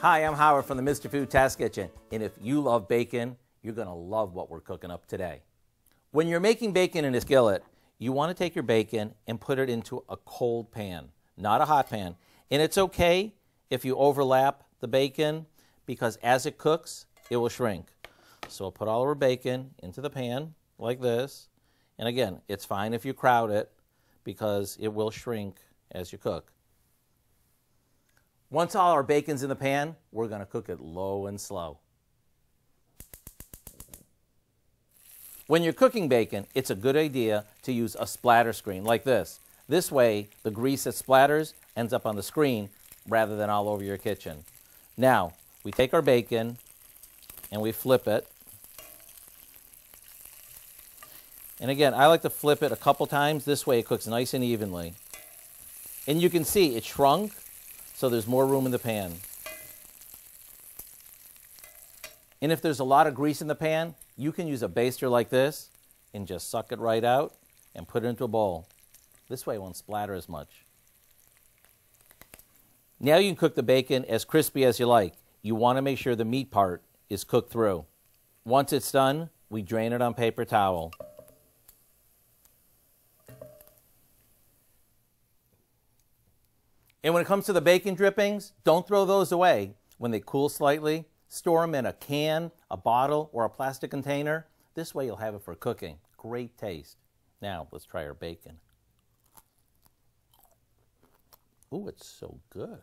Hi, I'm Howard from the Mr. Food Test Kitchen, and if you love bacon, you're going to love what we're cooking up today. When you're making bacon in a skillet, you want to take your bacon and put it into a cold pan, not a hot pan. And it's okay if you overlap the bacon because as it cooks, it will shrink. So we'll put all our bacon into the pan like this. And again, it's fine if you crowd it because it will shrink as you cook. Once all our bacon's in the pan, we're going to cook it low and slow. When you're cooking bacon, it's a good idea to use a splatter screen like this. This way, the grease that splatters ends up on the screen rather than all over your kitchen. Now, we take our bacon and we flip it. And again, I like to flip it a couple times. This way it cooks nice and evenly. And you can see it shrunk, so there's more room in the pan. And if there's a lot of grease in the pan, you can use a baster like this and just suck it right out and put it into a bowl. This way it won't splatter as much. Now you can cook the bacon as crispy as you like. You want to make sure the meat part is cooked through. Once it's done, we drain it on paper towel. And when it comes to the bacon drippings, don't throw those away. When they cool slightly, store them in a can, a bottle, or a plastic container. This way you'll have it for cooking. Great taste. Now, let's try our bacon. Ooh, it's so good.